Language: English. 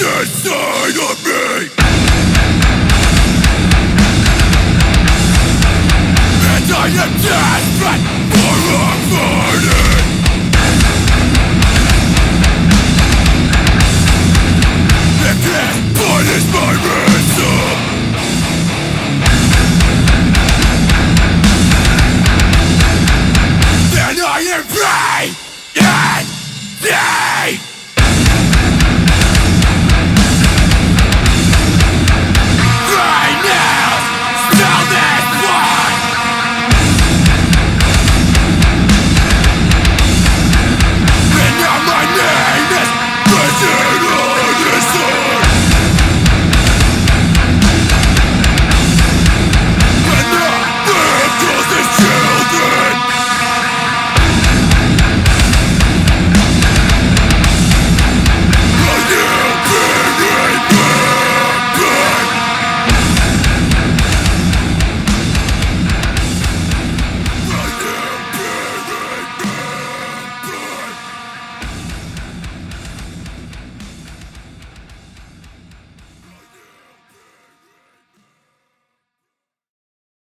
inside of me. And I am desperate for a morning